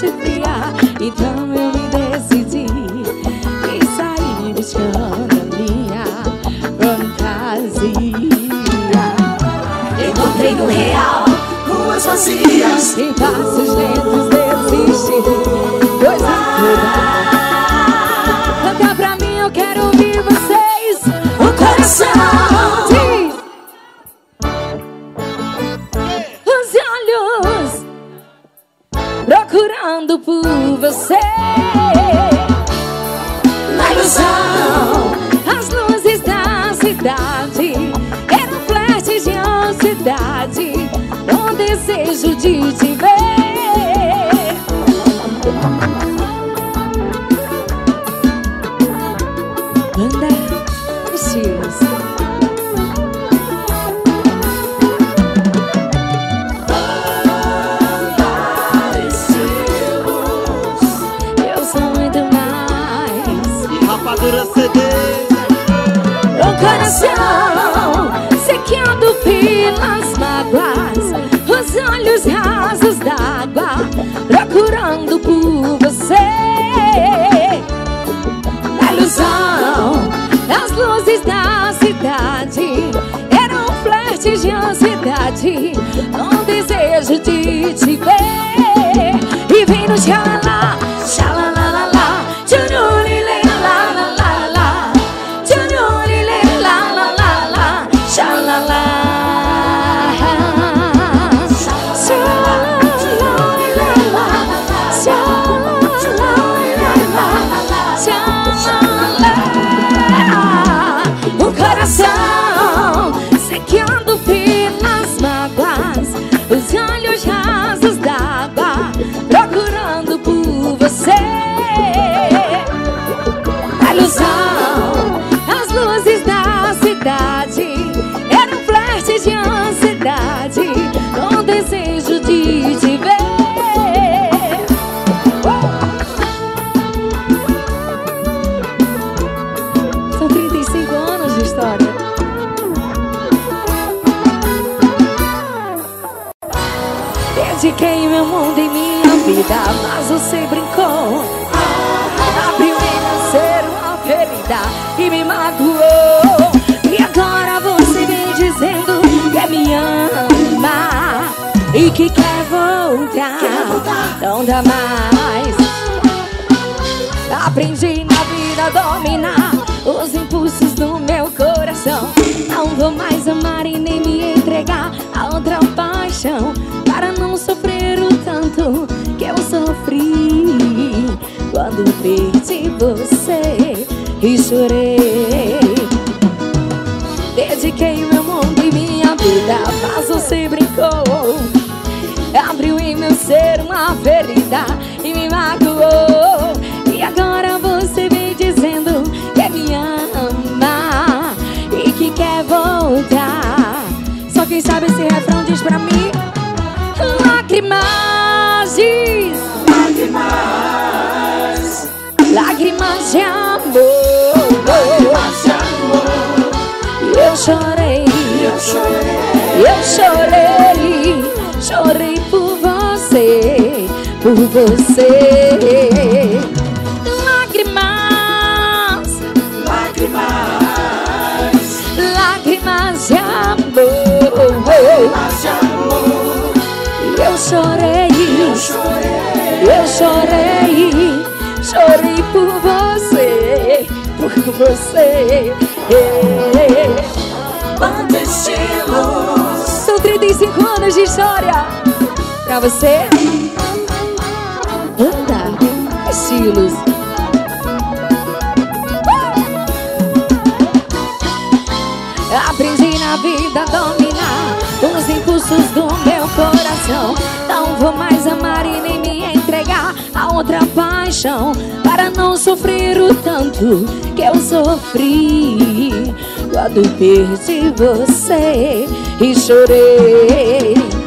noite fria Então eu me decidi E saí buscando a minha fantasia. Encontrei no real ruas vazias. Em passos lentos desisti. Pois é. Canta pra mim, eu quero ouvir vocês. O coração por você. na ilusão As luzes da cidade eram flashes de ansiedade, um desejo de te coração sequeando pelas mágoas, os olhos rasos d'água, procurando por você. Na ilusão, as luzes da cidade eram flashes de ansiedade, um desejo de te ver. E vem no xalala, Não dá mais. Aprendi na vida a dominar os impulsos do meu coração. Não vou mais amar e nem me entregar a outra paixão. Para não sofrer o tanto que eu sofri quando perdi você e chorei. Dediquei meu mundo e minha vida, mas você brincou. Abriu em meu ser uma ferida e me magoou. E agora você vem dizendo que me ama e que quer voltar. Só quem sabe esse refrão diz pra mim: Lágrimas, diz, lágrimas de amor. Mas de amor Eu chorei, eu chorei eu chorei, você. Lágrimas, Lágrimas lágrimas de amor. Mas de amor Eu chorei, eu chorei eu chorei, chorei por você, por você. Banda estilos São 35 anos de história pra você. Estilos. Aprendi na vida a dominar os impulsos do meu coração. Não vou mais amar e nem me entregar a outra paixão. Para não sofrer o tanto que eu sofri quando perdi você e chorei.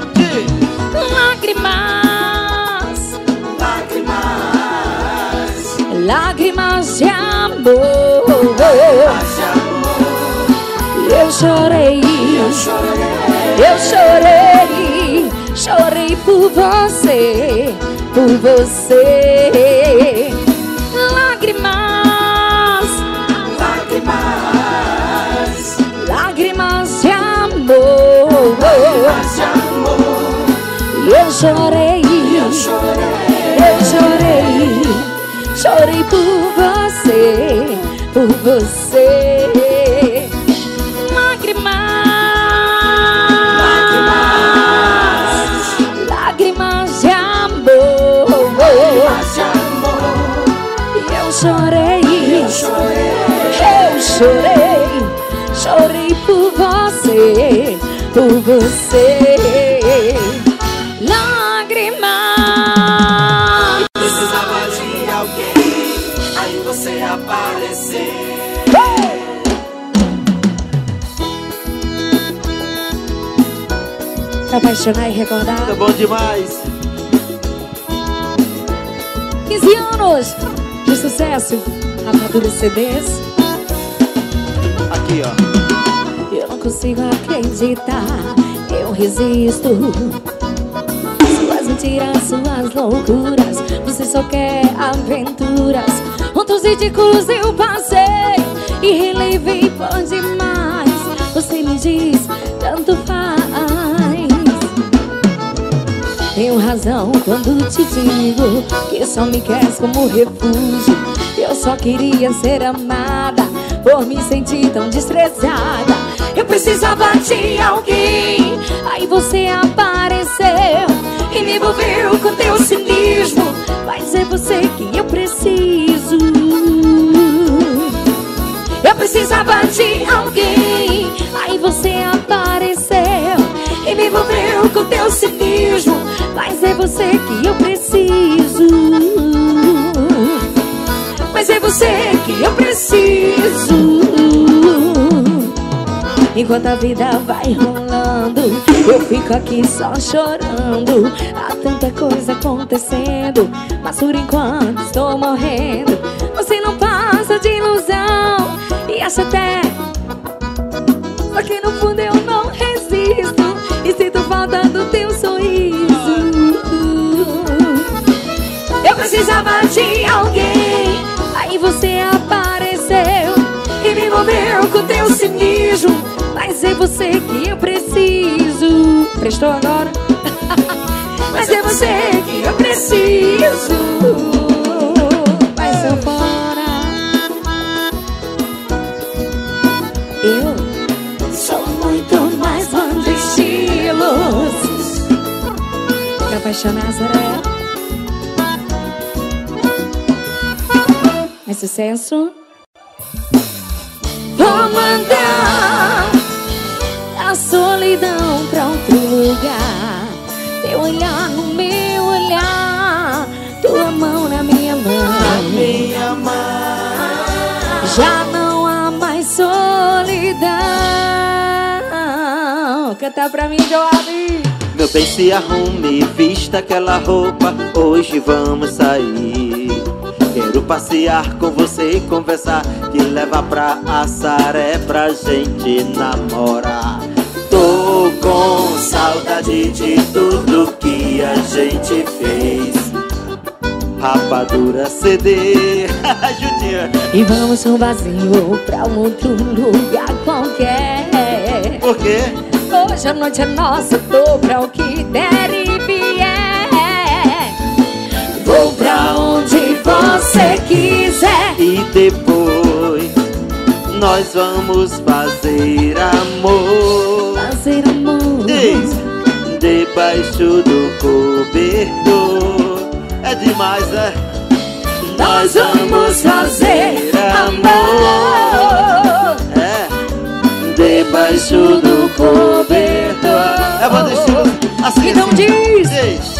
Eu chorei, eu chorei chorei, por você, por você. Lágrimas, Lágrimas, lágrimas de amor. de amor. Eu chorei, eu chorei, chorei por você, por você. Lágrimas, lágrimas de amor. lágrimas de amor. Eu chorei, Eu chorei, eu chorei, chorei por você, por você. Apareceu. Pra apaixonar e recordar. Tá bom demais. 15 anos de sucesso. Rapadura CDs. Aqui, ó. Eu não consigo acreditar. Eu resisto. Suas mentiras, suas loucuras. Você só quer aventuras. Ridículos eu passei e relevei por demais. Você me diz, tanto faz. Tenho razão quando te digo que só me queres como refúgio. Eu só queria ser amada por me sentir tão desprezada. Eu precisava de alguém, aí você apareceu e me envolveu com teu cinismo. Precisava de alguém, aí você apareceu e me envolveu com teu cinismo. Mas é você que eu preciso. Mas é você que eu preciso. Enquanto a vida vai rolando, eu fico aqui só chorando. Há tanta coisa acontecendo, mas por enquanto estou morrendo. Você não ilusão acha até. Só que no fundo eu não resisto e sinto falta do teu sorriso. Eu precisava de alguém, aí você apareceu e me envolveu com teu cinismo. Mas é você que eu preciso. Prestou agora? Mas é você que eu preciso. Apaixonar, Zé? Mais sucesso. Vou mandar a solidão pra outro lugar. Teu olhar no meu olhar, tua mão na minha mão. minha mãe. Já não há mais solidão. Canta pra mim, Joab. Meu bem, se arrume, vista aquela roupa. Hoje vamos sair. Quero passear com você e conversar. Te levar pra Assaré pra gente namorar. Tô com saudade de tudo que a gente fez. Rapadura CD. Jutinha. E vamos um vazio pra um outro lugar qualquer. Por quê? Hoje a noite é nossa, tô pra o que der e vier. Vou pra onde você quiser. E depois nós vamos fazer amor. Fazer amor. Diz, debaixo do cobertor. É demais, né? Nós vamos fazer amor. Debaixo do cobertor. É banda estilo assim. Então assim. diz. Diz.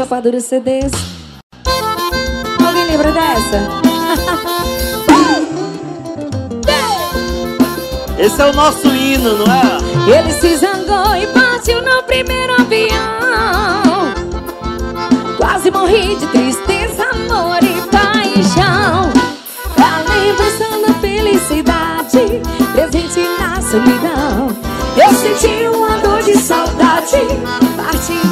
Capa dos CDs. Alguém lembra dessa? Esse é o nosso hino, não é? Ele se zangou e partiu no primeiro avião. Quase morri de tristeza, amor e paixão. A lembrança da felicidade, presente na solidão. Eu senti uma dor de saudade, partindo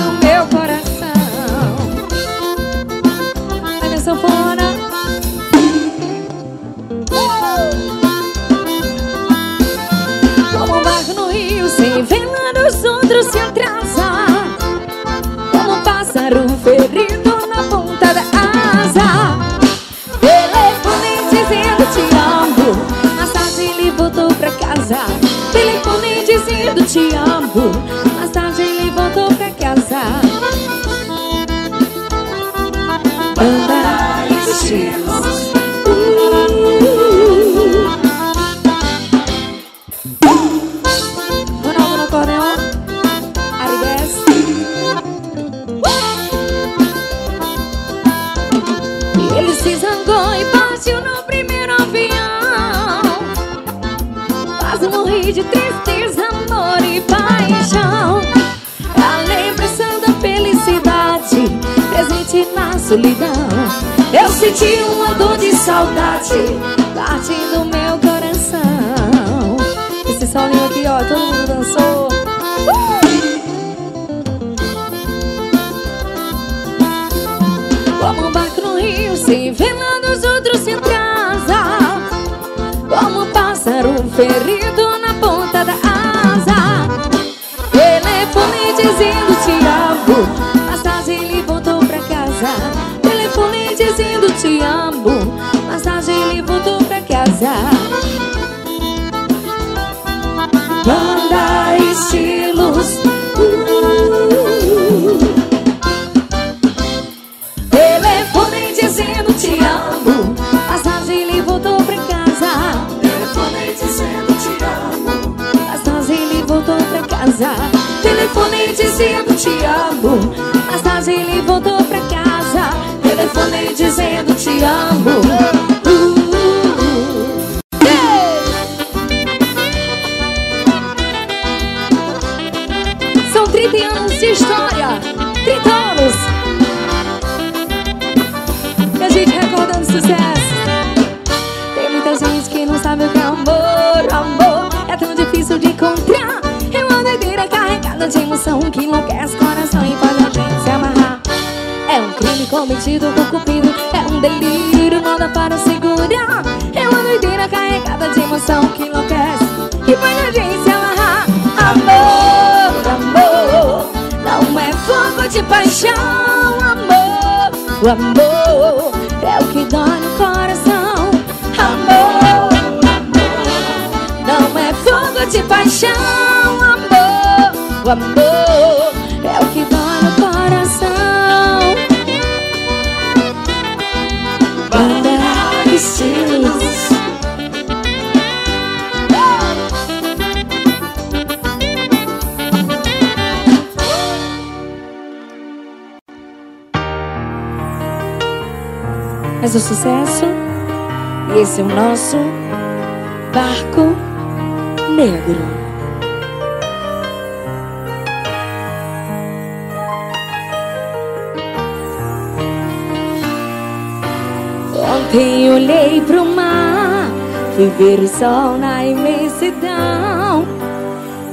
um delírio, dá para segurar. É uma doideira carregada de emoção Que enlouquece. E faz a gente se amarrar. Amor, amor Não é fogo de paixão, amor O amor é o que dói no coração. Amor, não é fogo de paixão, amor. Amor estilos. Mas o sucesso esse é o nosso barco negro. Ontem olhei pro mar, fui ver o sol na imensidão.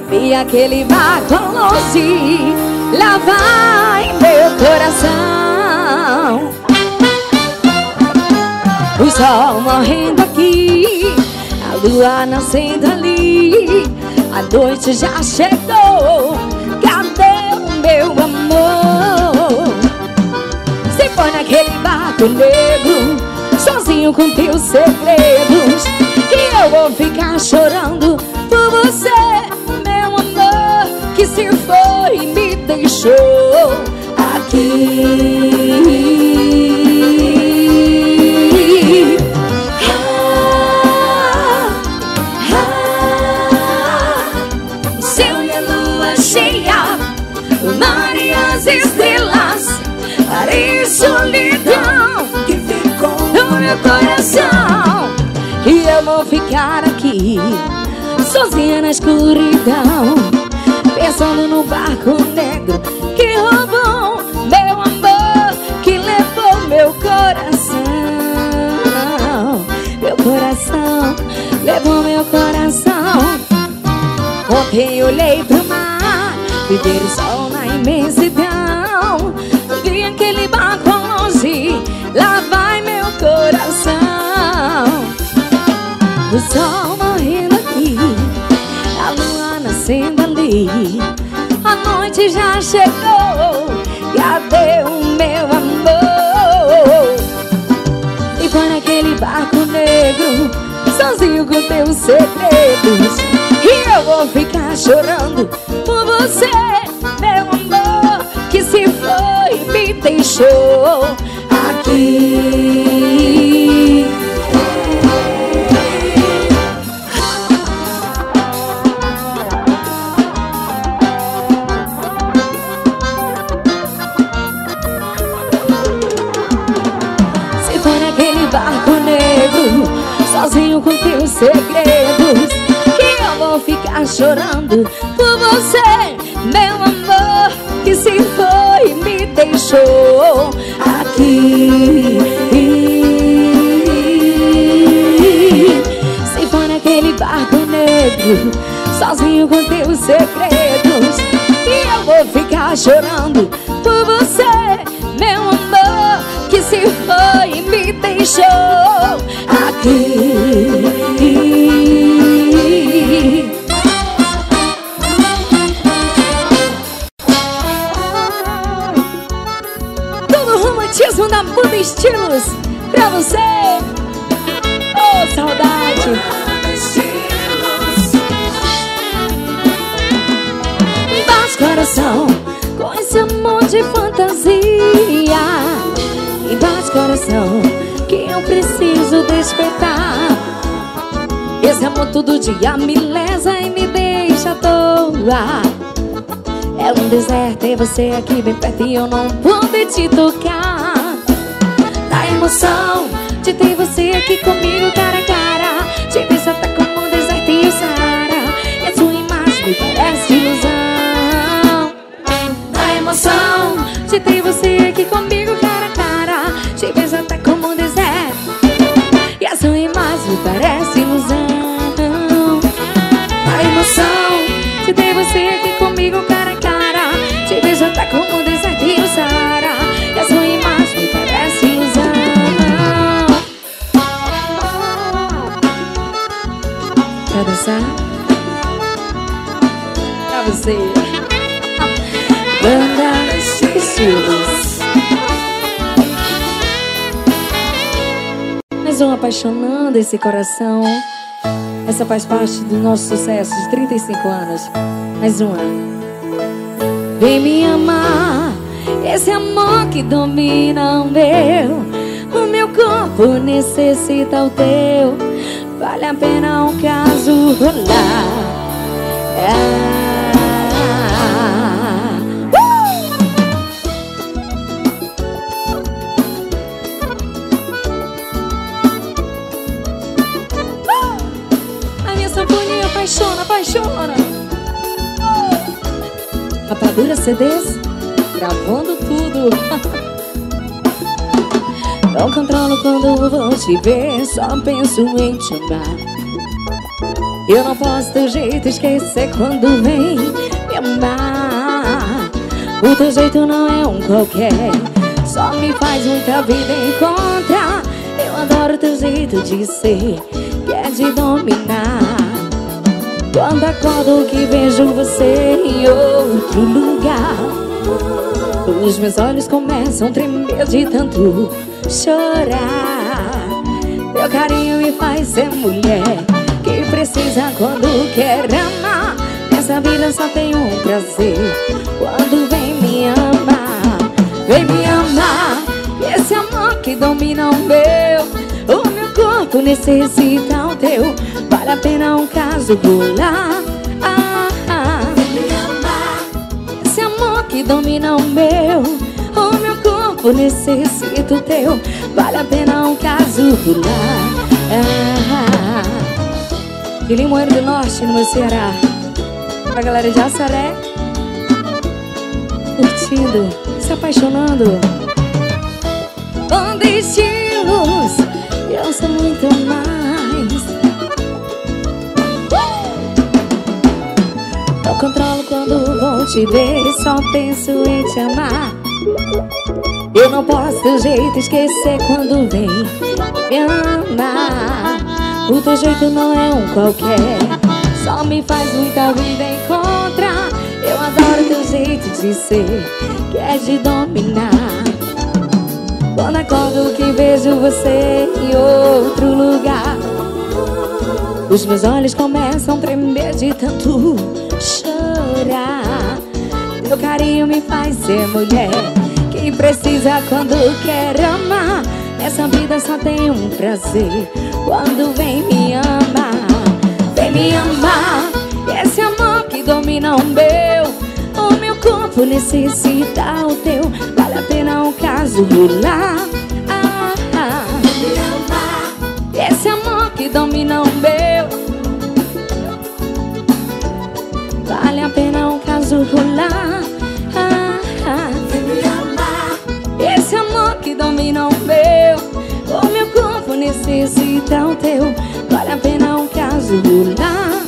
Vi aquele barco ao longe, lá vai meu coração. O sol morrendo aqui, a lua nascendo ali. A noite já chegou, cadê o meu amor? Se foi naquele barco negro, sozinho com teus segredos, que eu vou ficar chorando por você, meu amor, que se foi e me deixou aqui. Ah, lua cheia, mar e as estrelas, e solidão meu coração. E eu vou ficar aqui, sozinha na escuridão, pensando no barco negro que roubou meu amor, que levou meu coração. Meu coração, levou meu coração. Ontem olhei pro mar, vi ver o sol na imensidão. Vi aquele barco longe, lá vai O sol morrendo aqui, a lua nascendo ali. A noite já chegou, cadê o meu amor? E foi naquele barco negro, sozinho com teus segredos. E eu vou ficar chorando por você, meu amor, que se foi e me deixou aqui. Chorando por você, meu amor, que se foi e me deixou aqui. Se for naquele barco negro, sozinho com teus segredos, que eu vou ficar chorando por você, meu amor, que se foi e me deixou aqui. Todo dia me lesa e me deixa à toa. É um deserto e você aqui bem perto e eu não pude te tocar. Da emoção de ter você aqui comigo cara a cara. De vista tá como um deserto e o Saara. E a sua imagem me parece ilusão. Da emoção de ter você aqui comigo cara a cara. De vista tá como um deserto. E a sua imagem me parece você aqui comigo cara a cara Te vejo até como um deserto e a sua imagem me parece ilusão Quer dançar? Pra você. Banda Estilos Mais um apaixonando esse coração. Essa faz parte do nosso sucesso de 35 anos. Mais uma. Vem me amar, esse amor que domina o meu. O meu corpo necessita o teu. Vale a pena um caso rolar. Ah, Rapadura CDs, gravando tudo. Não controlo quando vou te ver, só penso em te amar. Eu não posso teu jeito esquecer quando vem me amar. O teu jeito não é um qualquer, só me faz muita vida encontrar. Eu adoro teu jeito de ser, que é de dominar. Quando acordo que vejo você em outro lugar Os meus olhos começam a tremer de tanto chorar. Teu carinho me faz ser mulher Que precisa quando quer amar. Nessa vida só tem um prazer Quando vem me amar Vem me amar. Esse amor que domina o meu O meu corpo necessita o teu Vale a pena um caso rolar ah, ah. Esse amor que domina o meu O meu corpo necessito teu. Vale a pena um caso rolar ah, De Limoeiro do Norte, no Ceará. Pra galera de Assaré Curtindo, se apaixonando Com destinos. Eu sou muito mais Não controlo quando vou te ver Só penso em te amar. Eu não posso do jeito esquecer quando vem me amar. O teu jeito não é um qualquer Só me faz muita vida encontrar. Eu adoro teu jeito de ser Que é de dominar. Quando acordo que vejo você em outro lugar Os meus olhos começam a tremer de tanto chorar Teu carinho me faz ser mulher. Que precisa quando quer amar? Nessa vida só tem um prazer. Quando vem me amar Vem me amar. Esse amor que domina o meu O meu corpo necessita o teu. Vale a pena um caso rolar. Ah, ah. Me amar. Esse amor que domina o meu um rolar ah. me amar Esse amor que domina o meu O meu corpo necessita o teu Vale a pena um caso rolar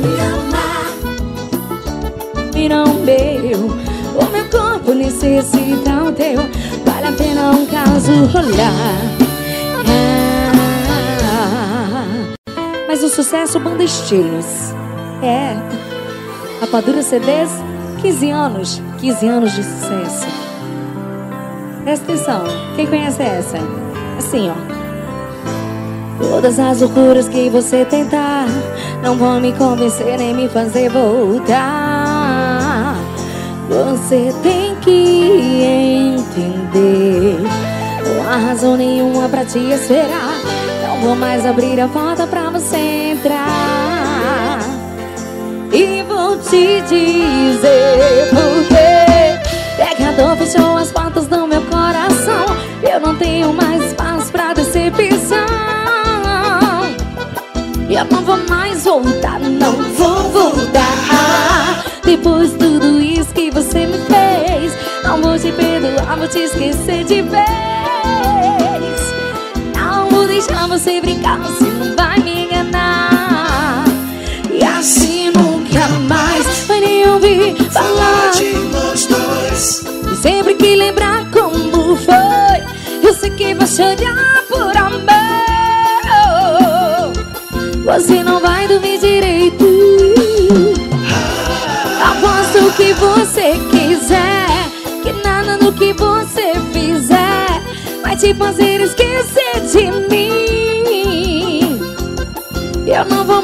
me amar não o meu O meu corpo necessita o teu Vale a pena um caso rolar ah, Mas o sucesso banda estilos é. Rapadura CDs, 15 anos. 15 anos de sucesso. Presta atenção. Quem conhece essa? Assim, ó. Todas as loucuras que você tentar não vão me convencer nem me fazer voltar. Você tem que entender. Não há razão nenhuma pra te esperar. Não vou mais abrir a porta pra você entrar. E vou te dizer porquê Pecador fechou as portas do meu coração. Eu não tenho mais espaço pra decepção. Eu não vou mais voltar, não vou voltar. Depois de tudo isso que você me fez Não vou te perdoar, vou te esquecer de vez. Não vou deixar você brincar, você não vai me enganar. E assim mais vai nem ouvir falar. De nós dois. E sempre que lembrar como foi Eu sei que vai chorar por amor. Você não vai dormir direito. Aposto o que você quiser Que nada no que você fizer Vai te fazer esquecer de mim. Eu não vou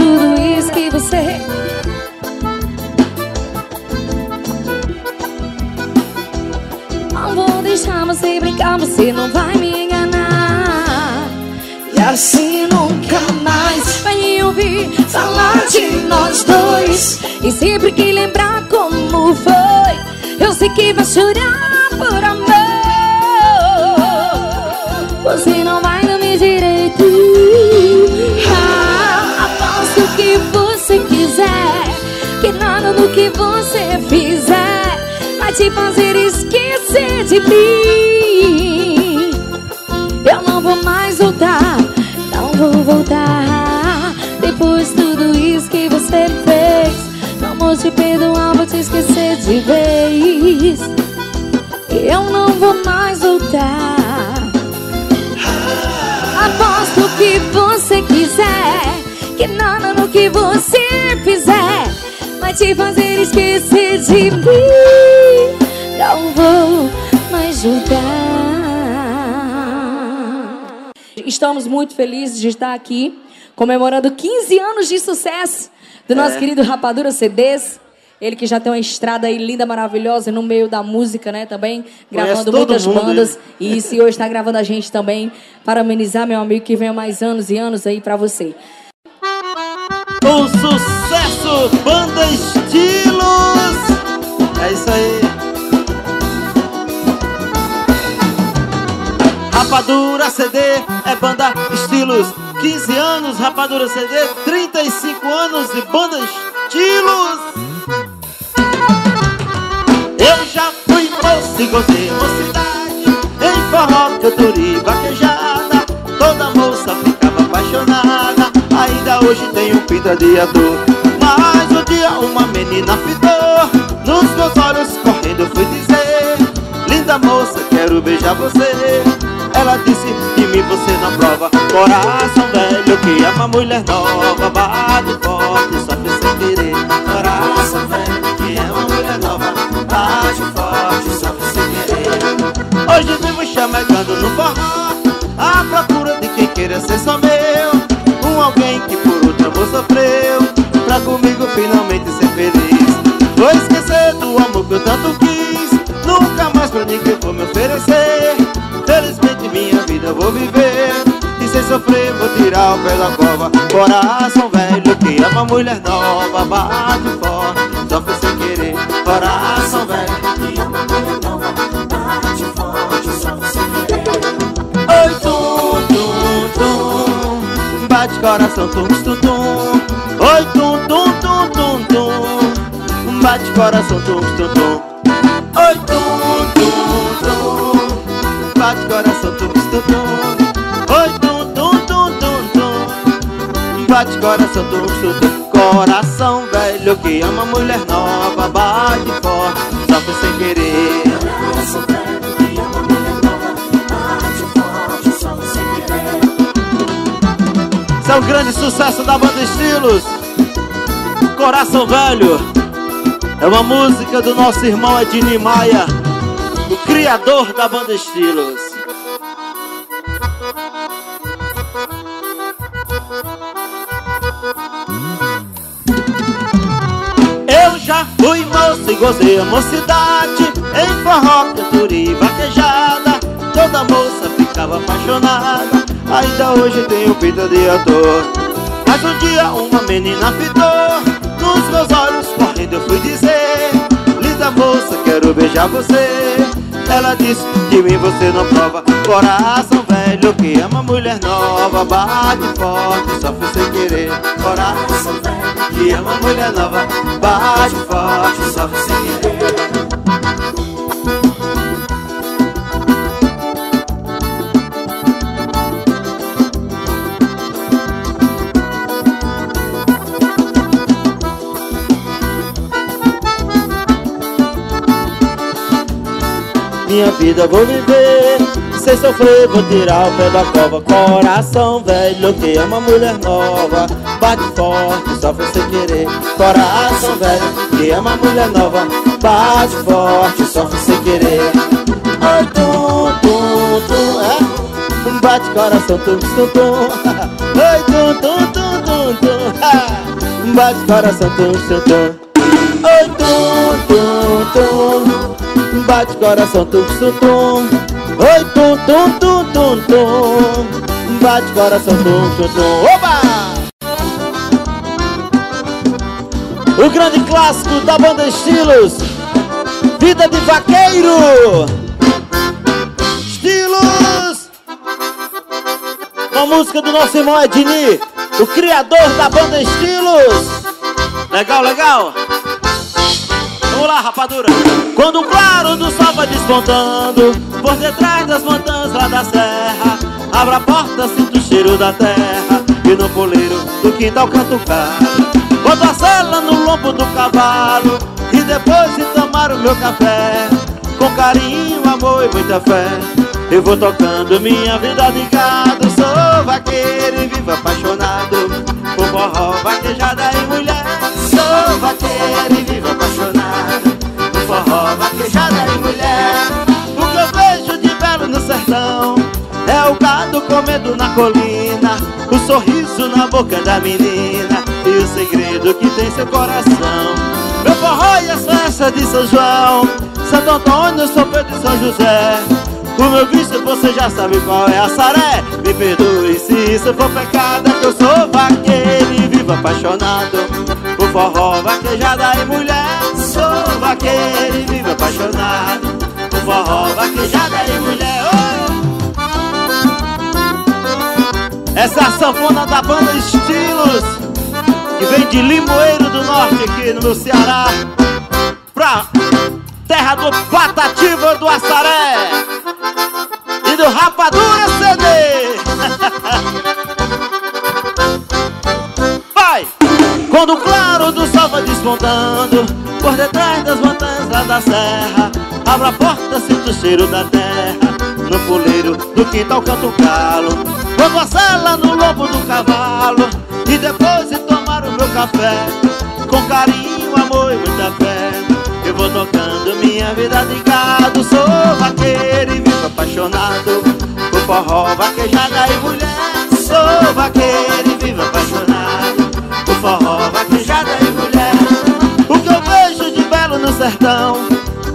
deixar você não vai me enganar. E assim nunca mais vai ouvir falar de nós dois. E sempre que lembrar como foi Eu sei que vai chorar por amor. Você não vai dormir direito. Ah, Aposto o que você quiser Que nada do que você fizer Vai te fazer esquecer de mim de vez Eu não vou mais voltar Aposto o que você quiser Que nada no que você fizer Vai te fazer esquecer de mim Não vou mais julgar estamos muito felizes de estar aqui comemorando 15 anos de sucesso do nosso É. querido Rapadura CDs. Ele que já tem uma estrada aí linda, maravilhosa no meio da música, né? Também gravando muitas mundo, bandas. E isso, e hoje está gravando a gente também. Parabenizar meu amigo que venha mais anos e anos aí pra você. O sucesso Banda Estilos. É isso aí. Rapadura CD é Banda Estilos. 15 anos, Rapadura CD. 35 anos de Banda Estilos. Eu já fui moço e gozei mocidade. Em forró, cantora e vaquejada. Toda moça ficava apaixonada. Ainda hoje tenho pinta de ator Mas um dia uma menina fitou. Nos meus olhos correndo eu fui dizer Linda moça, quero beijar você. Ela disse, de mim você não prova. Coração velho que ama mulher nova. Bate forte, sofre sem querer. Coração velho que ama mulher nova Bate forte, sofre sem querer. Hoje vivo chamegando no forró À procura de quem queira ser só meu. Um alguém que por outro amor sofreu Pra comigo finalmente ser feliz. Vou esquecer do amor que eu tanto quis Nunca mais pra ninguém vou me oferecer. Felizmente minha vida vou viver E sem sofrer vou tirar o pé da cova. Coração velho que ama mulher nova Bate forte, sofre sem querer. Coração coração, tum, tum, tum Oi, tum, tum, tum, tum, tum Bate coração, tum, tum, tum Oi, tum, tum, tum Bate coração, tum, tum, tum Oi, tum, tum, tum, tum, tum Bate coração, tum, tum, tum Coração velho que ama mulher nova Bate forte, sofre sem querer é o grande sucesso da banda Estilos. Coração Velho. É uma música do nosso irmão Ednei Maia O criador da banda Estilos. Eu já fui moço e gozei a mocidade Em forró, cantora e vaquejada. Toda moça ficava apaixonada Ainda hoje tenho pinta de ator. Mas um dia uma menina fitou. Nos meus olhos correndo eu fui dizer Linda moça, quero beijar você. Ela disse, de mim você não prova. Coração velho que ama mulher nova. Bate forte, sofre sem querer. Coração velho que ama mulher nova. Bate forte, sofre sem querer Minha vida vou viver. Sem sofrer vou tirar o pé da cova. Coração velho que ama mulher nova. Bate forte, sofre sem querer. Coração velho que ama mulher nova. Bate forte, sofre sem querer. Oi, tum, tum, tum, é? Bate coração, tum, tum, tum. Oi, tum, tum, tum, tum, tum ah. Bate coração, tum, tum, tum. Oi, tum, tum, tum Bate coração, tum, tum, tum. Oi, tum, tum, tum, tum, tum. Bate coração, tum, tum, tum. Oba! O grande clássico da banda Estilos. Vida de Vaqueiro. Estilos. Uma música do nosso irmão Edni O criador da banda Estilos. Legal, legal Vamos lá, rapadura. Quando o claro do sol vai despontando Por detrás das montanhas lá da serra Abra a porta, sinto o cheiro da terra E no poleiro do quintal canto caro Boto a sela no lombo do cavalo E depois de tomar o meu café Com carinho, amor e muita fé Eu vou tocando minha vida de gado. Sou vaqueiro e vivo apaixonado Por forró, vaquejada e mulher. Sou vaqueiro o gado comendo na colina O sorriso na boca da menina E o segredo que tem seu coração. Meu forró e as festas de São João Santo Antônio, São Pedro e São José. O meu vício você já sabe qual é a saré. Me perdoe se isso for pecado é Que eu sou vaqueiro e vivo apaixonado. Por forró, vaquejada e mulher Sou vaqueiro e vivo apaixonado. Por forró, vaquejada e mulher oh! Essa sanfona da banda Estilos Que vem de Limoeiro do Norte aqui no Ceará Pra terra do Patativa do Assaré e do Rapadura CD. Vai! Quando o claro do sol vai despontando Por detrás das montanhas lá da serra Abra a porta, sinto o cheiro da terra No puleiro do quintal canto o galo Quando a sala no lombo do cavalo E depois de tomar o meu café Com carinho, amor e muita fé Eu vou tocando minha vida de gado. Sou vaqueiro e vivo apaixonado Por forró, vaquejada e mulher. Sou vaqueiro e vivo apaixonado Por forró, vaquejada e mulher. O que eu vejo de belo no sertão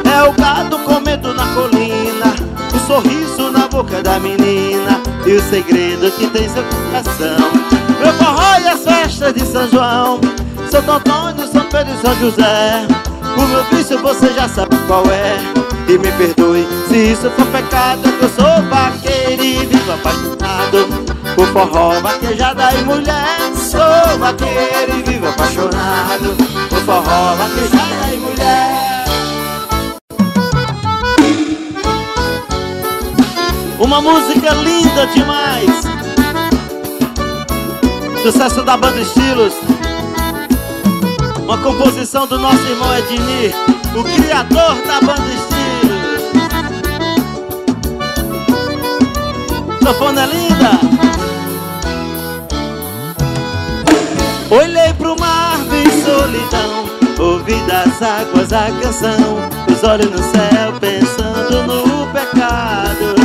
É o gado comendo na colina O sorriso na boca da menina E o segredo que tem seu coração. Meu forró e as festas de São João. Santo Antônio, São Pedro e São José. O meu vício você já sabe qual é. E me perdoe se isso for pecado Que eu sou vaqueiro e vivo apaixonado. Por forró, vaquejada e mulher Sou vaqueiro e vivo apaixonado. Por forró, vaquejada e mulher Uma música linda demais. Sucesso da banda Estilos. Uma composição do nosso irmão Ednir O criador da banda Estilos. Sofona é linda. Olhei pro mar, vi solidão Ouvi das águas a canção. Os olhos no céu pensando no pecado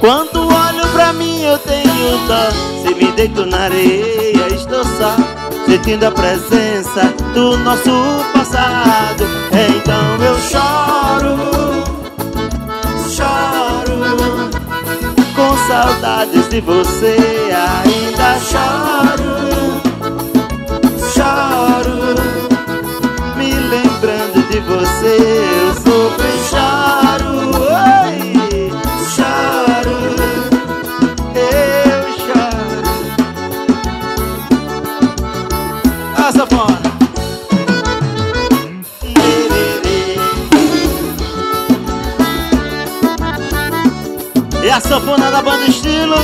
Quando olho pra mim eu tenho dó. Se me deito na areia estou só Sentindo a presença do nosso passado. Então eu choro Choro Com saudades de você. Ainda choro Choro Me lembrando de você. Eu sofro A sanfona da banda Estilo.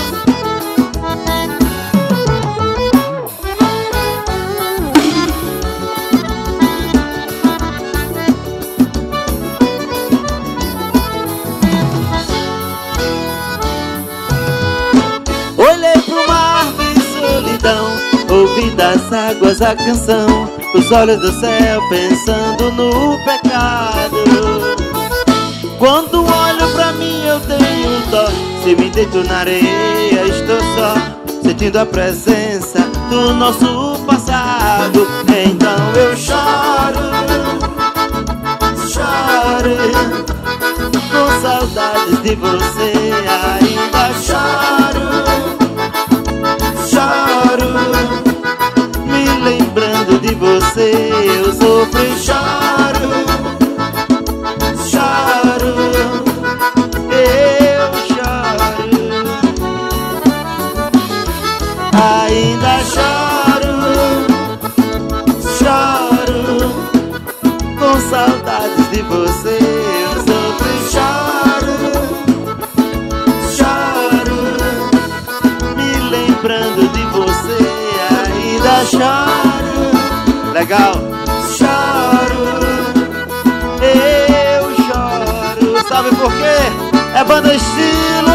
Olhei pro mar, vi solidão Ouvi das águas a canção. Os olhos do céu pensando no pecado deito na areia estou só Sentindo a presença do nosso passado. Então eu choro Choro com saudades de você. Ainda choro Choro Me lembrando de você. Eu sofro e choro Legal. Choro. Eu choro. Sabe por quê? É banda Estilos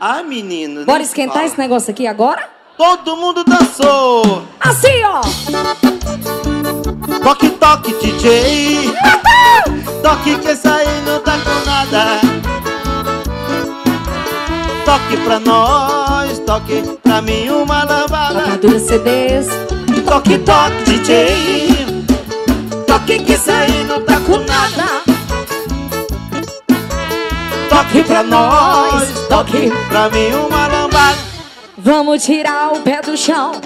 Ah, menino Bora esquentar fala. esse negócio aqui agora? Todo mundo dançou. Assim, ó! Toque, toque, DJ Toque que aí não tá com nada. Toque pra nós, toque pra mim uma lambada. Rapadura CDs. Toque, toque, DJ Toque que esse aí não tá com nada. Toque pra nós, toque pra mim uma lambada. Vamos tirar o pé do chão.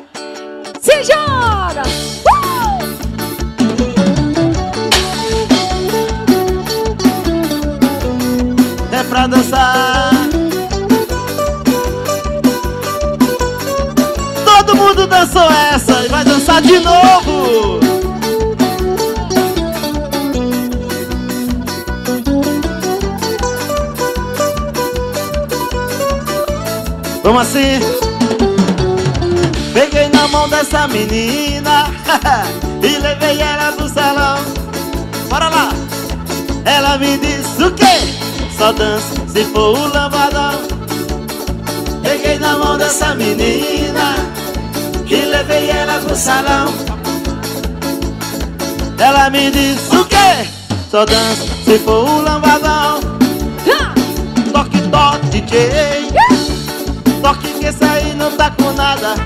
Se joga! Uh! É pra dançar mundo dançou essa e vai dançar de novo. Vamos assim. Peguei na mão dessa menina E levei ela pro salão. Bora lá. Ela me disse o quê? Só dança se for o lambadão. Peguei na mão dessa menina E levei ela pro salão. Ela me disse o quê? Só dança se for o lambadão! Toque, toque, DJ Toque que esse aí não tá com nada.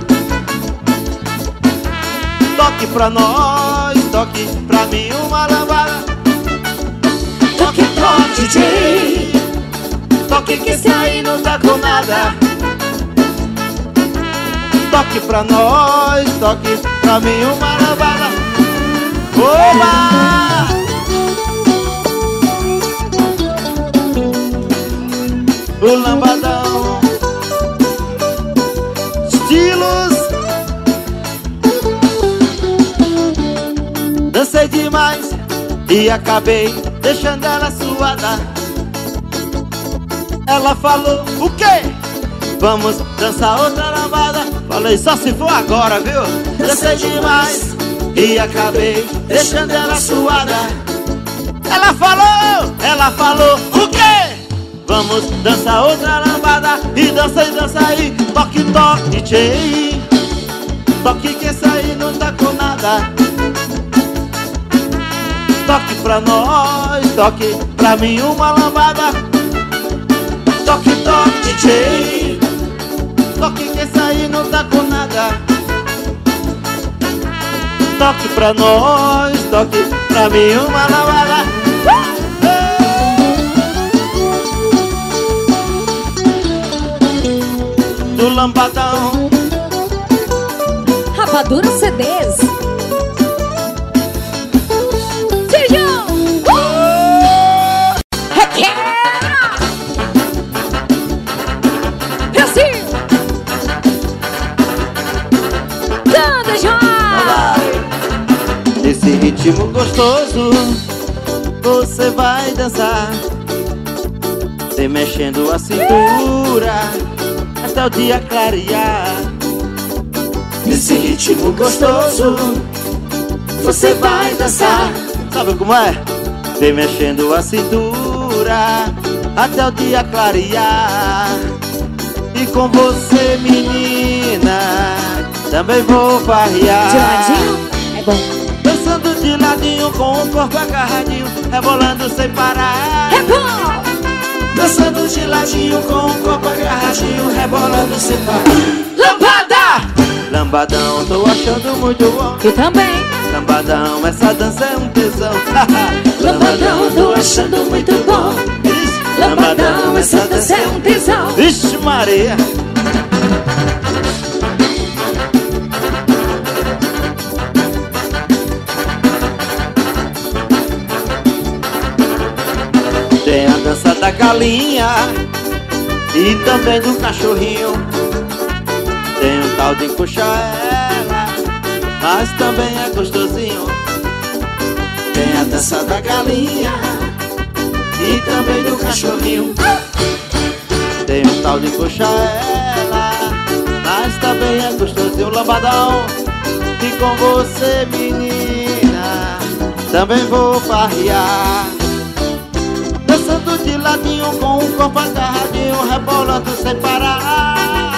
Toque pra nós, toque pra mim uma lambada. Toque, toque, DJ Toque que esse aí não tá com nada Toque pra nós, toque pra mim uma lambada. Oba! O lambadão. Estilos. Dancei demais e acabei deixando ela suada. Ela falou, o quê? Vamos dançar outra lambada Falei, só se for agora, viu? Dancei demais. E acabei deixando ela suada. Ela falou, ela falou, o quê? Vamos dançar outra lambada E dança e dança aí. Toque, toque, DJ. Toque que esse aí não tá com nada. Toque pra nós Toque pra mim uma lambada. Toque, toque, DJ Toque que esse aí não tá com nada. Toque pra nós Toque pra mim uma lambada do lambadão Rapadura CDs ritmo gostoso Você vai dançar. Se mexendo a cintura Até o dia clarear. Nesse ritmo gostoso Você vai dançar. Sabe como é? Se mexendo a cintura Até o dia clarear. E com você menina Também vou farrear. Ladinho? É bom Dançando de ladinho com o corpo agarradinho Rebolando sem parar. Bom! Dançando de ladinho com o corpo agarradinho Rebolando sem parar. Lampada! Lambadão, tô achando muito bom. Eu também. Lambadão, essa dança é um tesão. Lambadão, tô achando muito bom. Lambadão, essa dança é um tesão. Vixe Maria galinha E também do cachorrinho. Tem um tal de puxar ela Mas também é gostosinho. Tem a dança da galinha E também do cachorrinho. Tem um tal de puxar ela Mas também é gostosinho. Lambadão E com você menina Também vou farrear Ladinho com o corpo agarradinho Rebolando sem parar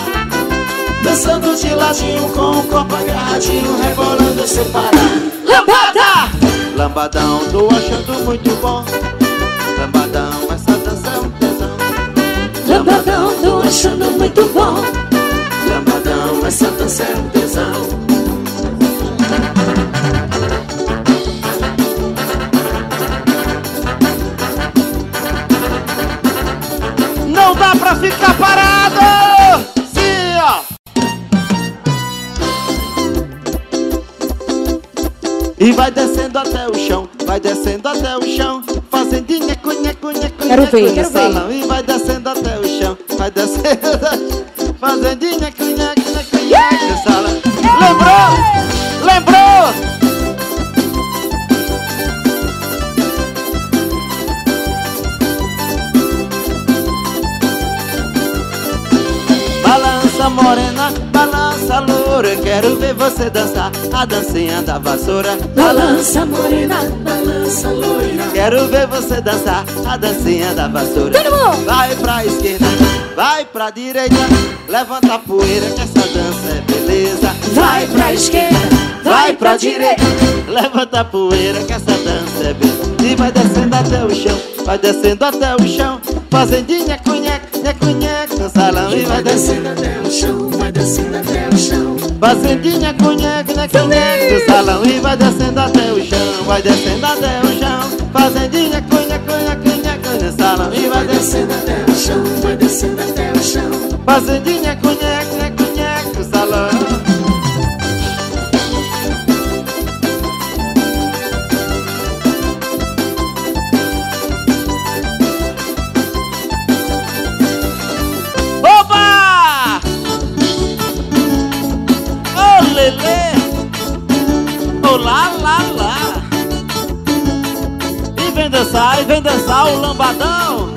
Dançando de ladinho com o corpo agarradinho Rebolando sem parar Lampada! Lambadão, tô achando muito bom. Lambadão, essa dança é um tesão. Lambadão, tô achando muito bom. Lambadão, essa dança é um tesão. Pra ficar parado! Sim, ó! E vai descendo até o chão, vai descendo até o chão, fazendinha, cunha, cunha, cunha, Quero ver, quero ver. salão. E vai descendo até o chão, vai descendo, fazendinha, cunha, cunha, cunha, cunha, salão. Lembrou? Lembrou? Quero ver você dançar a dancinha da vassoura. Balança morena, balança loira. Quero ver você dançar a dancinha da vassoura! Vai pra esquerda, vai pra direita Levanta a poeira que essa dança é beleza. Vai pra esquerda, Vai pra direita, levanta a poeira que essa dança é beleza. E vai descendo até o chão, vai descendo até o chão. Fazendinha, cunhaque, cunhaque no salão. E vai descendo. até o chão, vai descendo até o chão. Cunhaque, né, cunhaque no salão E vai descendo até o chão, vai descendo até o chão Fazendinha, cunhaque, cunhaque, cunhaque no salão E vai descendo até o chão, vai descendo até o chão. Fazendinha, cunhaque, dançar, e vem dançar o lambadão!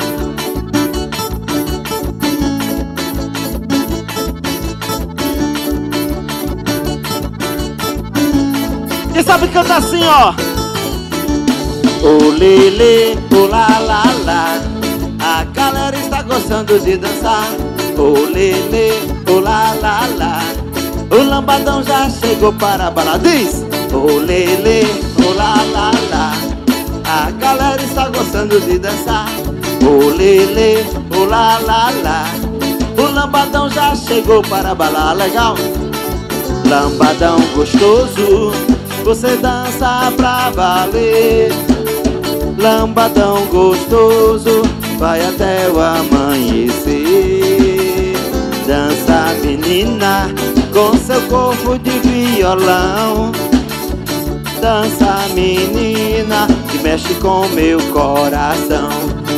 Quem sabe cantar assim, ó? Ô Lelê, ô lá, lá, lá A galera está gostando de dançar Ô Lelê, ô lá, lá, lá O lambadão já chegou para a balada Diz! Ô Lelê, ô lá, lá, lá A galera está gostando de dançar Ô Lelê, ô lá, lá, lá O lambadão já chegou para a balada Legal? Lambadão gostoso, você dança pra valer. Lambadão gostoso, vai até o amanhecer. Dança menina, com seu corpo de violão. Dança menina, que mexe com meu coração.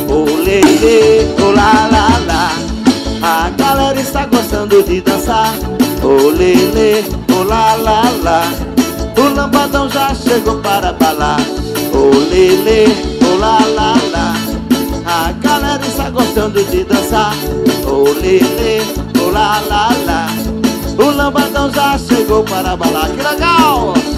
Ô lelê, ô lá lá lá. A galera está gostando de dançar. Ô lelê, ô lá lá lá. O lambadão já chegou para balar. Ô lelê, ô lá lá lá. A galera está gostando de dançar. Ô lelê, ô lá lá lá. O lambadão já chegou para balar. Que legal!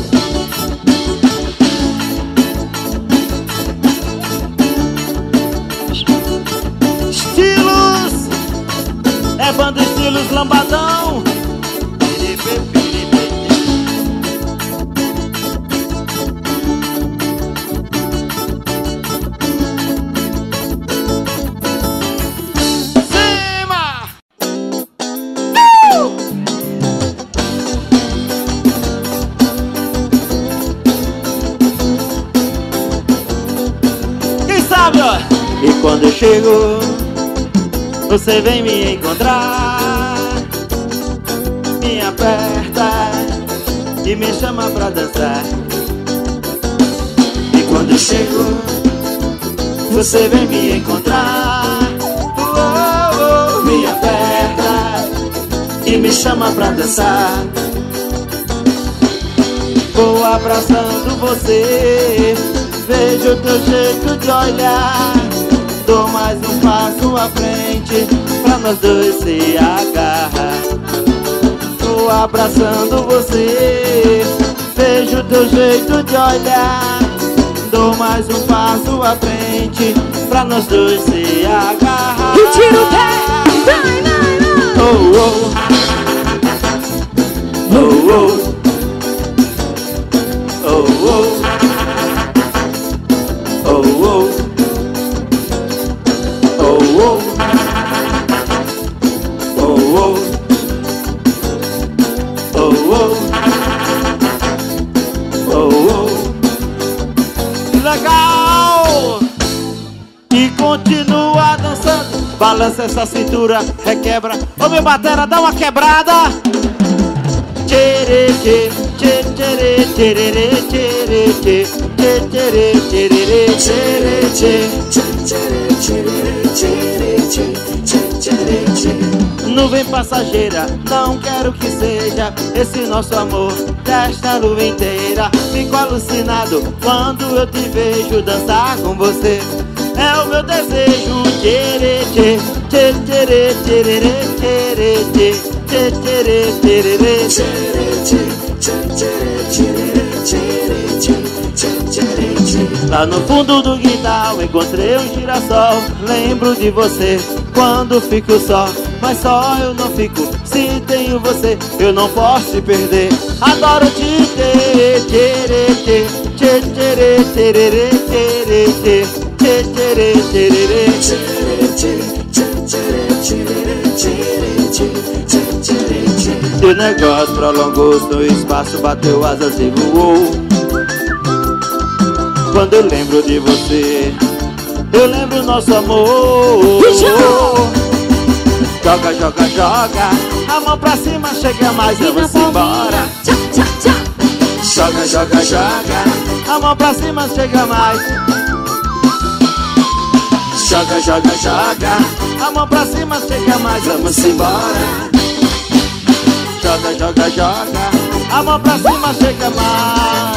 É banda Estilos Lambadão! E quando eu chego, você vem me encontrar, me aperta e me chama pra dançar. E quando eu chego, você vem me encontrar, oh, oh, me aperta e me chama pra dançar. Vou abraçando você, vejo teu jeito de olhar. Dou mais um passo à frente pra nós dois se agarrar. Tô abraçando você, vejo teu jeito de olhar. Dou mais um passo à frente pra nós dois se agarrar. E tira o pé! Vai, vai, vai! Oh, oh. Oh, oh. Oh, oh. oh, Balança essa cintura, requebra. Ô meu batera, dá uma quebrada. Nuvem passageira, não quero que seja esse nosso amor desta lua inteira. Fico alucinado quando eu te vejo dançar com você. É o meu desejo, tcherê, tcherê, tcherê, tcherê, tchê, tchê, tcherê, tcherê, Lá no fundo do quintal encontrei um girassol. Lembro de você quando fico só Mas só eu não fico se tenho você. Eu não posso te perder. Adoro te ter Tcherê, tchê, tchê, tcherê, tcherê, E o negócio prolongou-se no espaço Bateu asas e voou quando eu lembro de você, eu lembro nosso amor. Joga, joga, joga, a mão pra cima, chega mais, vamos embora. Joga, joga, joga, a mão pra cima, chega mais. Joga, joga, joga, a mão pra cima, chega mais, vamos embora. Joga, joga, joga, a mão pra cima, chega mais.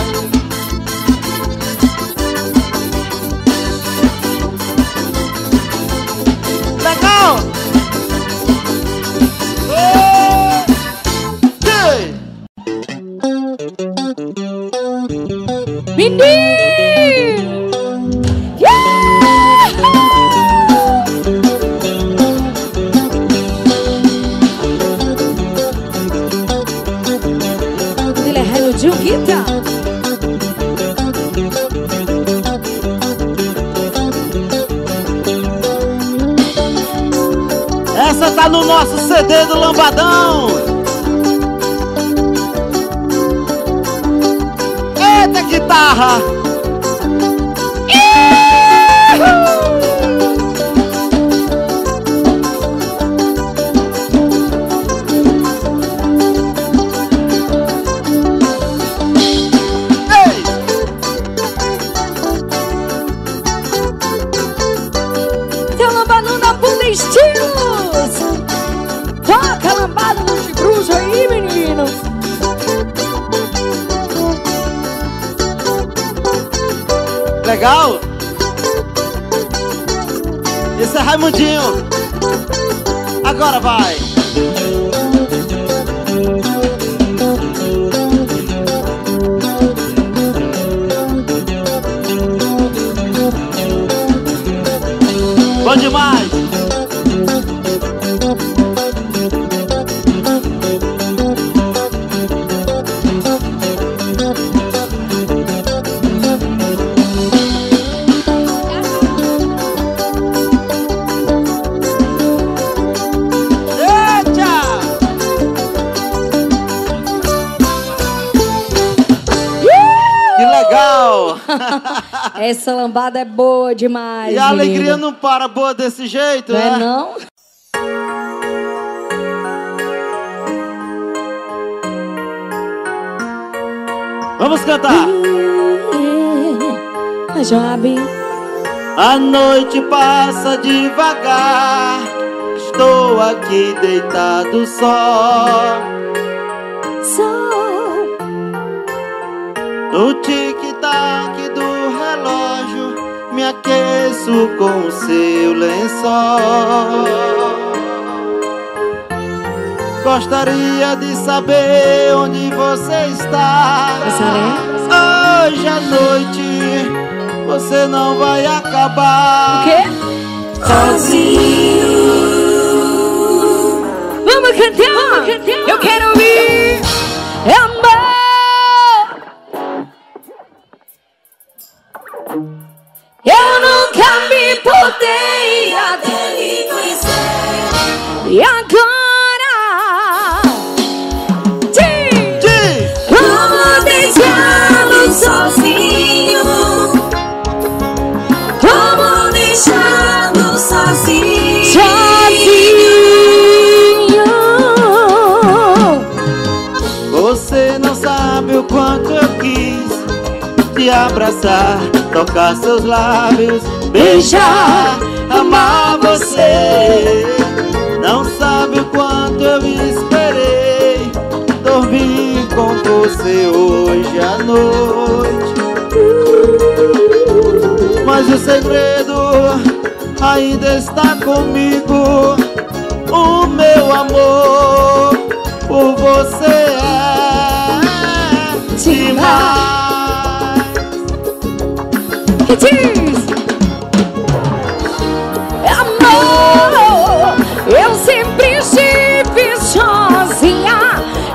Essa lambada é boa demais. E a alegria não para boa desse jeito, Não né? é não? Vamos cantar. A Joab. A noite passa devagar. Estou aqui deitado só. Sol. No relógio, me aqueço com o seu lençol. Gostaria de saber onde você está. Passaré? Hoje à noite você não vai acabar. O quê? Sozinho. Vamos cantar! Vamos cantar! Eu quero ouvir! Amor! Abraçar, tocar seus lábios, beijar, amar você. Não sabe o quanto eu esperei dormir com você hoje à noite. Mas o segredo ainda está comigo. O meu amor por você é demais. Que diz? Amor, eu sempre estive sozinha.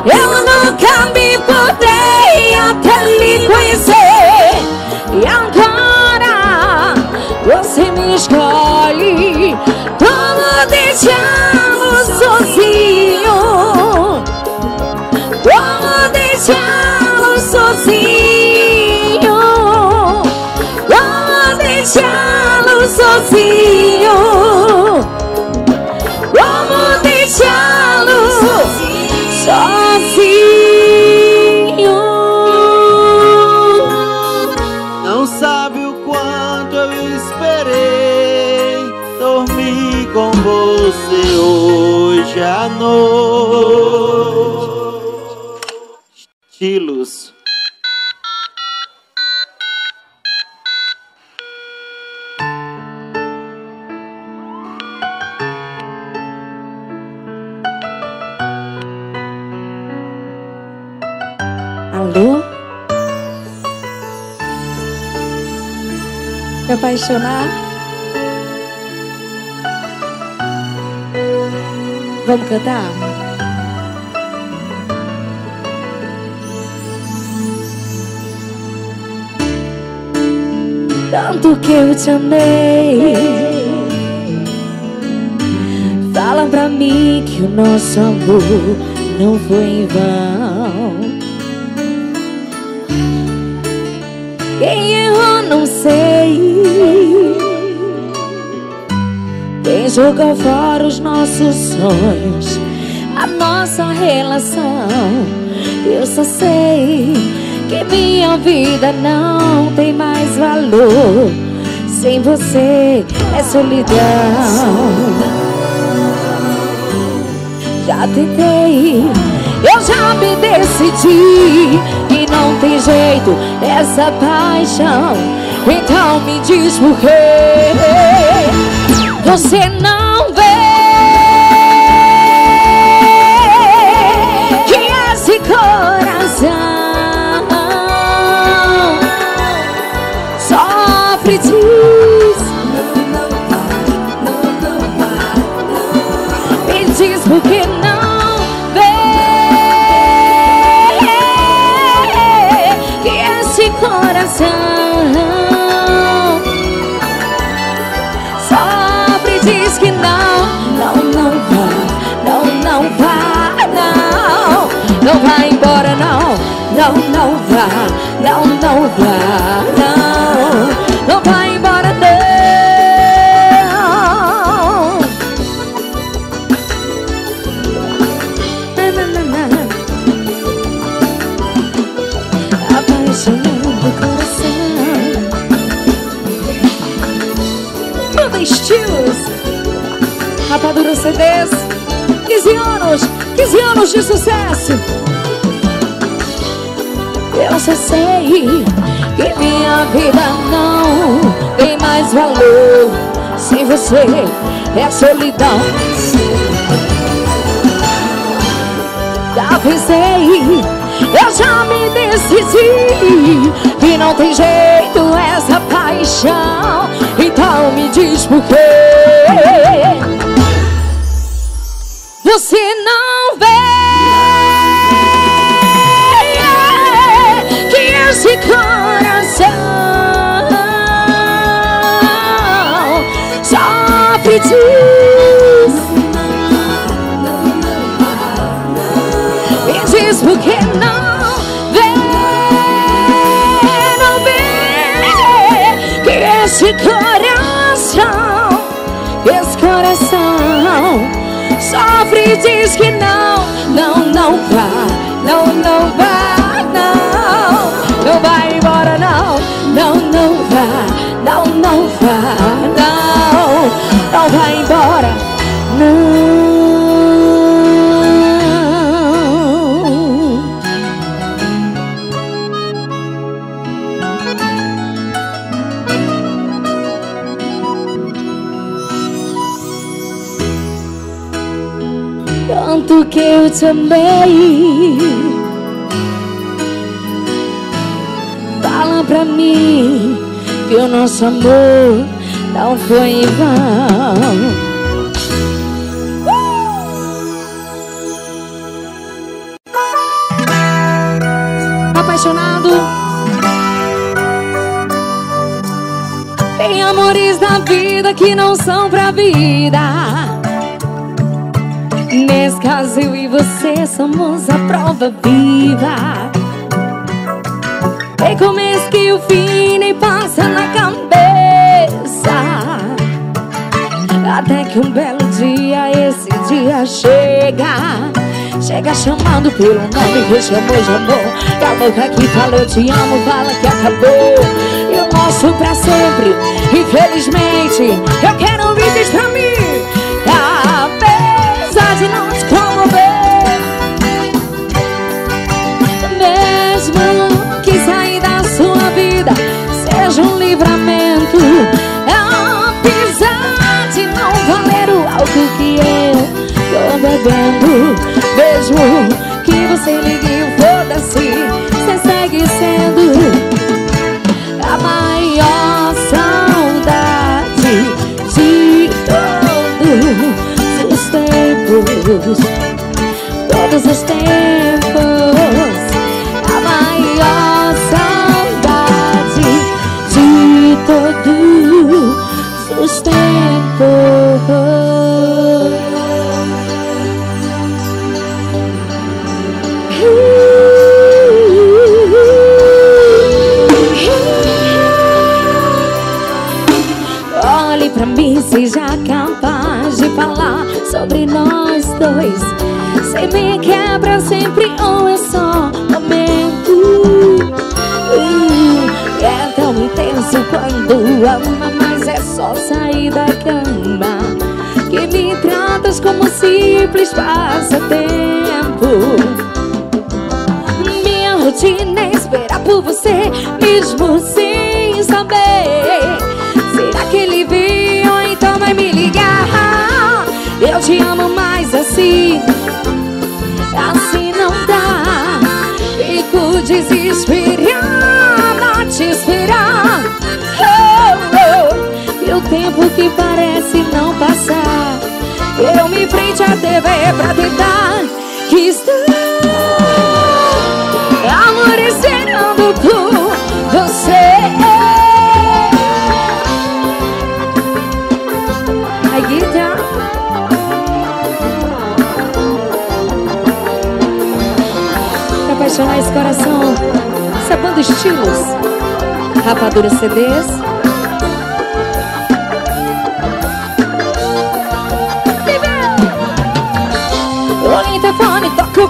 Eu nunca me podei até lhe conhecer amor não foi em vão. Quem errou, não sei. Quem jogou fora os nossos sonhos, a nossa relação. Eu só sei que minha vida não tem mais valor. Sem você é solidão. Já tentei, eu já me decidi que não tem jeito essa paixão. Então me diz por quê você não vê que esse coração sofre diz. Me não, vai, não, não embora não. Na, na, na, na. Apaixonando o coração Manda estilos Rapadura CDs 15 anos 15 anos de sucesso Só sei Que minha vida não Tem mais valor Sem você. É solidão. Já pensei, eu já me decidi Que não tem jeito essa paixão. Então me diz por quê diz que não, não, não vá, não, não vá, não, não vai embora não, não, não vá, não, não vá, não, não vai embora, não. Que eu te amei pra mim que o nosso amor não foi em vão. Apaixonado. Tem amores da vida que não são pra vida. Caso eu e você somos a prova viva. Tem começo que o fim nem passa na cabeça? Até que um belo dia, esse dia chega. Chega chamando pelo nome que chamou, chamou. E a boca que fala eu te amo, fala que acabou. E o nosso pra sempre, infelizmente Eu quero isso pra mim Apesar de não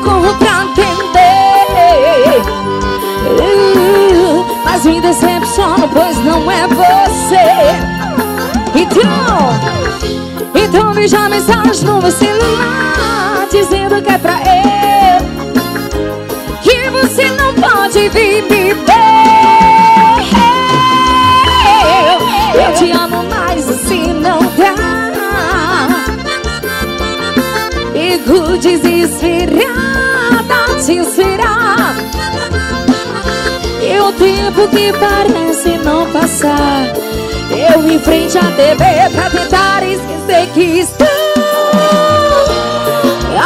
telefone, toco o corro pra atender Mas me decepciono, pois não é você. Então, então veja a mensagem no meu celular Dizendo que é pra eu Que você não pode vir me ver Eu te amo Fico desesperada, desesperada E o tempo que parece não passar Eu em frente à TV pra tentar esquecer que estou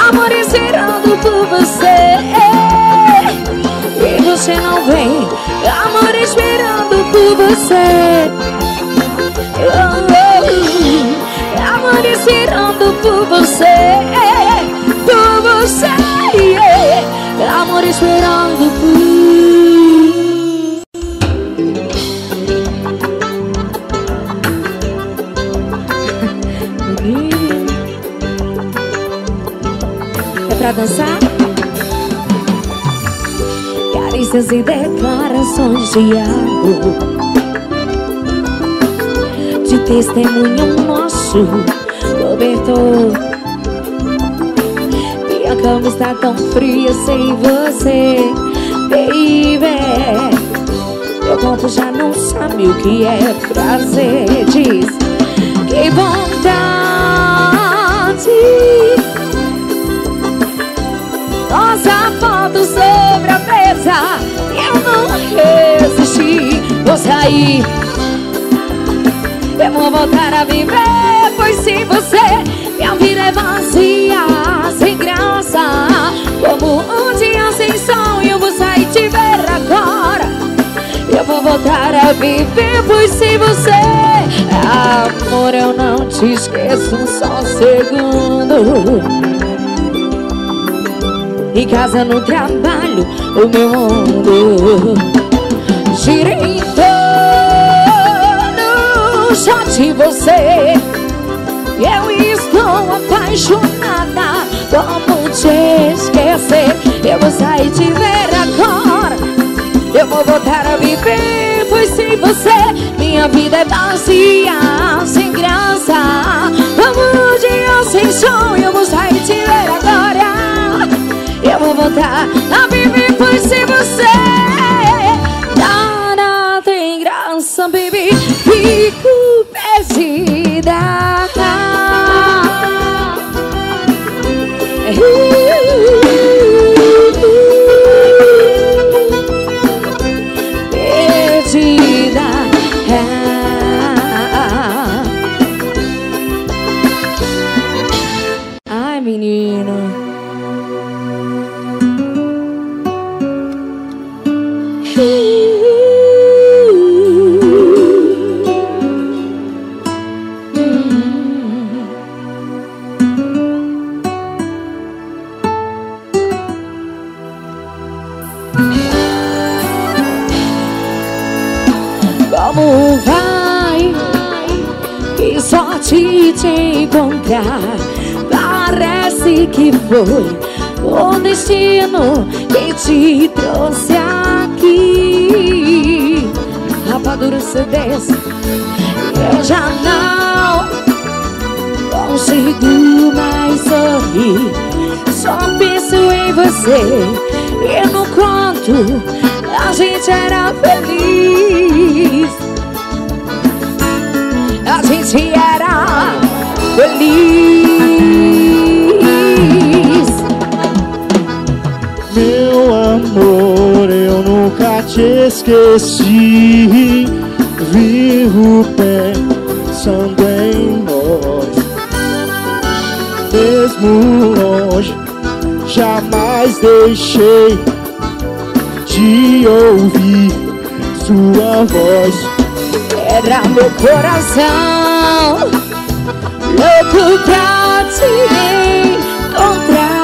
Amor esperando por você. E você não vem Amor esperando por você. Oh, oh, Amor esperando por você yeah. Amor esperando por É pra dançar? Carícias e declarações de amor de testemunho nosso cobertor. Cama está tão fria sem você, baby. Meu corpo já não sabe o que é prazer. Diz que vontade. Nossa foto sobre a mesa. Eu não resisti. Vou sair. Eu vou voltar a viver. Pois sem você, minha vida é vazia, viver, pois sem você. Amor, eu não te esqueço um só segundo. Em casa, no trabalho, o meu mundo Gira em torno só de você. Eu estou apaixonada Como te esquecer? Eu vou sair te ver agora. Eu vou voltar a viver, pois sem você minha vida é vazia, sem graça. Como um dia sem som, eu vou sair te ver agora. Eu vou voltar a viver, pois sem você nada tem graça, baby. Fico foi o destino que te trouxe aqui. Rapadura CDs, eu já não consigo mais sorrir. Só penso em você e no quanto a gente era feliz. A gente era feliz. Te esqueci. Vivo pensando em nós. Mesmo longe, jamais deixei de ouvir sua voz. Era meu coração louco pra te encontrar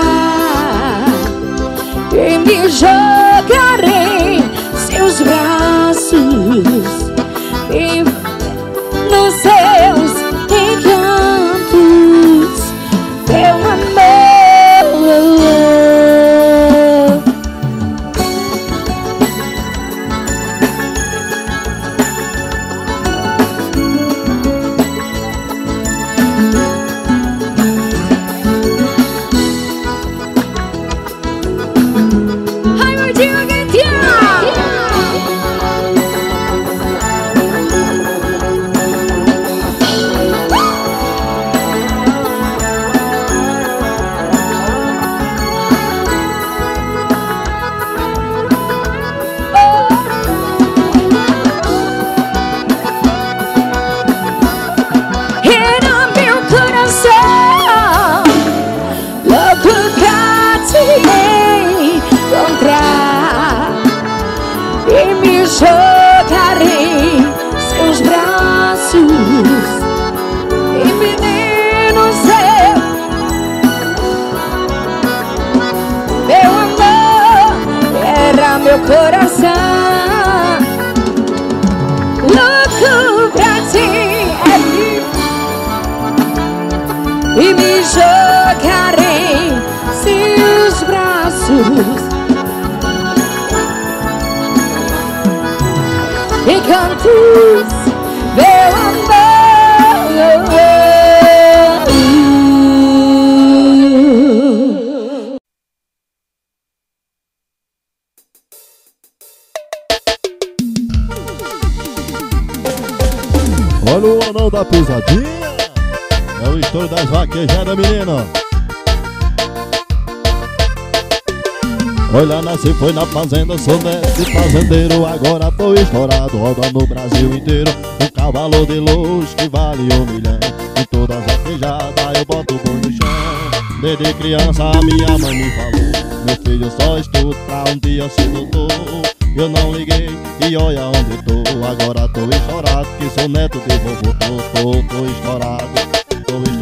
e me jogar em seus braços Jogarei seus braços e cantos meu amor. Olha o anão da pousadinha. Das vaquejadas, menina. Olha, nasci foi na fazenda, sou neto de fazendeiro. Agora tô estourado, rodando no Brasil inteiro. Um cavalo de luz que vale um milhão. Em todas as vaquejadas eu boto o no chão. Desde criança a minha mãe me falou Meu filho só estuda pra um dia ser doutor Eu não liguei e olha onde tô. Agora tô estourado, que sou neto de vovô. Tô, tô, tô estourado,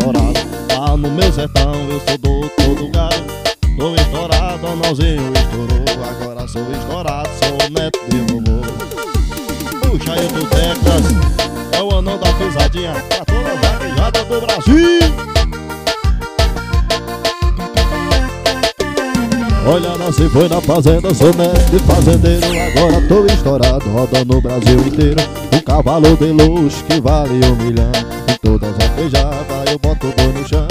estourado Lá no meu sertão eu sou doutor do gado Tô estourado, anãozinho estourou Agora sou estourado, sou neto de vovô Puxa aí do Texas É o anão da pisadinha. Pra todas as vaquejadas do Brasil. Olha, nasci foi na fazenda, sou neto de fazendeiro. Agora tô estourado, rodando o Brasil inteiro. Um cavalo de luxo que vale um milhão. Todas vaquejadas eu boto o boi no chão.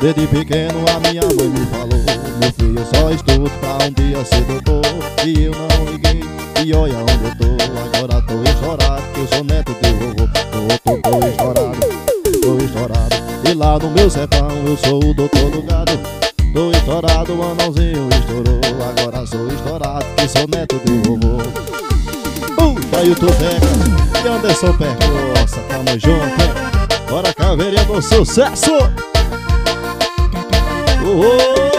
Desde pequeno a minha mãe me falou Meu filho só estudo pra um dia ser doutor. E eu não liguei e olha onde eu tô. Agora tô estourado, que eu sou neto de vovô. Tô, tô, tô estourado, tô estourado. E lá no meu sertão eu sou o doutor do gado. Tô estourado, o anãozinho estourou. Agora sou estourado, que sou neto de vovô. Puxa aí o Tuteca e Anderson Percoça Tamo junto, hein? Bora caveirinha do sucesso! Oh,